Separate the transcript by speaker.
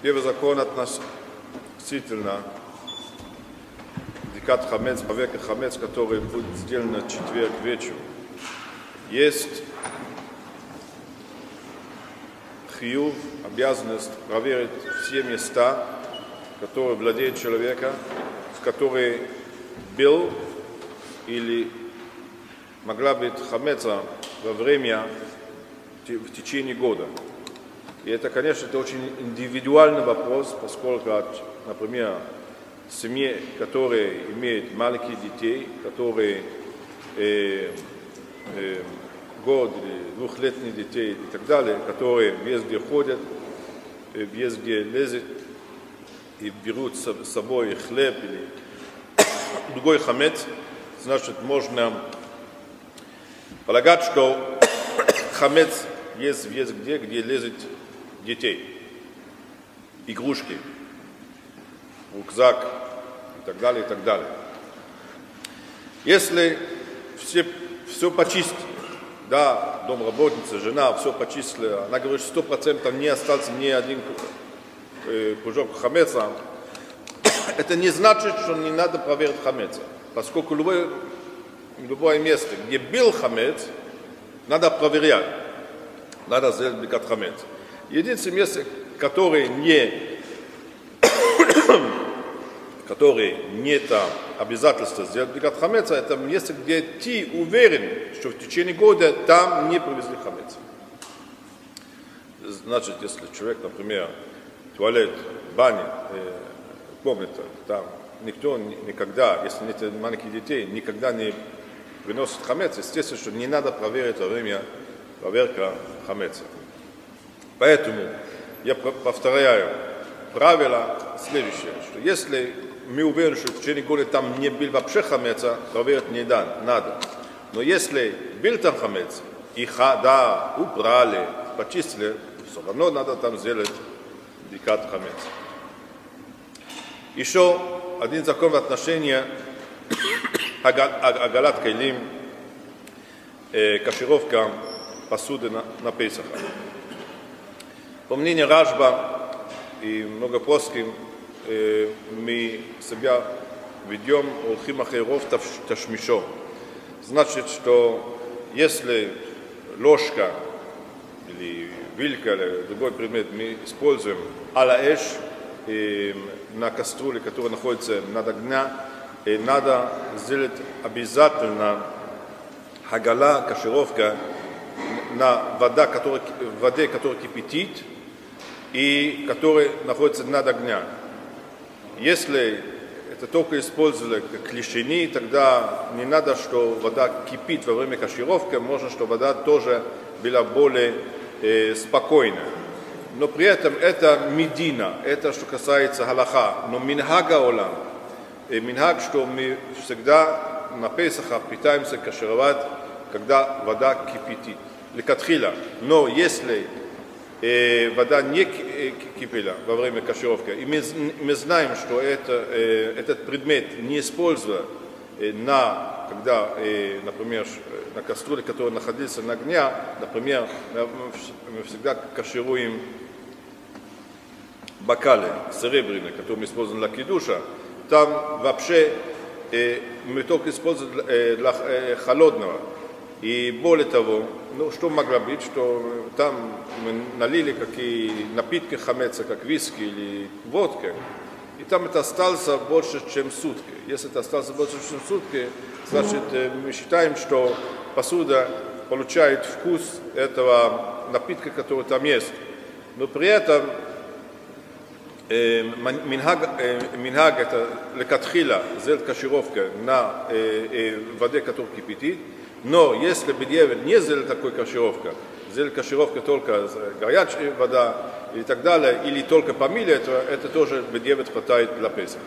Speaker 1: Первый закон относительно декат хамец, поверка хамец, который будет сделан в четверг вечером. Есть хиюв, обязанность проверить все места, которые владеет человека, в которые был или могла быть хамеца во время, в течение года. И это, конечно, это очень индивидуальный вопрос, поскольку, например, семьи, которые имеют маленьких детей, которые э, э, год или двухлетних детей и так далее, которые везде ходят, э, везде лезут и берут с собой хлеб или другой хамец, значит, можно полагать, что хамец есть везде, где лезет детей, игрушки, рюкзак и так далее, и так далее. Если все, все почистить, да, домработница, жена, все почистила, она говорит, сто процентов не остался ни один э, кружок хамеца, это не значит, что не надо проверить хамеца, поскольку любое, любое место, где был хамец, надо проверять, надо сделать бикат хамец. Единственное место, которое не, которое не там обязательство сделать бикат хамеца, это место, где ты уверен, что в течение года там не привезли хамец. Значит, если человек, например, туалет, баня, э, комната, там никто никогда, если нет маленьких детей, никогда не приносит хамец, естественно, что не надо проверить во время проверка хамеца. Поэтому я повторяю, правило следующее, что если мы уверены, что в течение года там не был вообще хамеца, проверить не надо. Но если был там хамец, и да, убрали, почистили, все равно надо там сделать дикат хамец. Еще один закон в отношении агалат кайлим, кашировка посуды на, на Песаха. По мнению Ражба и многоплоским, э, мы себя ведем Улхим Ахиров Ташмишо. Значит, что если ложка или вилка или другой предмет мы используем алаэш э, на кастрюле, которая находится над огня, э, надо сделать обязательно хагала, кашировка на вода, которая, воде, которая кипятит, и который находится над огнем. Если это только использовали как клешини, тогда не надо, что вода кипит во время кашировки, можно, что вода тоже была более э, спокойная. Но при этом это медина, это что касается галаха. Но минхага олам, э, минхаг, что мы всегда на Песаха питаемся кашировать, когда вода кипятит. Лекатхила. Но если вода не э, кипела во время кашировки, и мы, мы знаем, что это, э, этот предмет не используя э, на, когда, э, например, на кастрюле, которая находится на огне, например, мы всегда кашируем бокалы серебряные, которые мы используем для кидуша, там вообще э, мы только используем э, для э, холодного. И более того, ну что могло быть, что там мы налили какие напитки хамеца, как виски или водка, и там это осталось больше, чем сутки. Если это осталось больше, чем сутки, значит мы считаем, что посуда получает вкус этого напитка, который там есть. Но при этом минхаг это лекатхила, сделать кашировка на воде, которая кипятит, но если бедевер не сделали такой кашировка, сделали кашировка только горячая вода и так далее, или только помили это, это тоже бедевер хватает для Песаха.